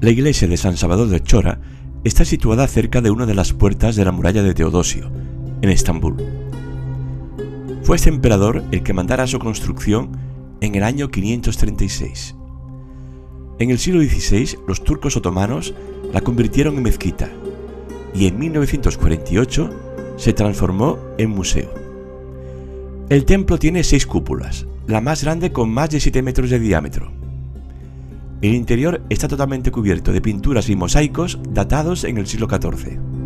La iglesia de San Salvador de Chora está situada cerca de una de las puertas de la muralla de Teodosio, en Estambul. Fue este emperador el que mandara su construcción en el año 536. En el siglo XVI los turcos otomanos la convirtieron en mezquita y en 1948 se transformó en museo. El templo tiene seis cúpulas, la más grande con más de 7 metros de diámetro. El interior está totalmente cubierto de pinturas y mosaicos datados en el siglo XIV.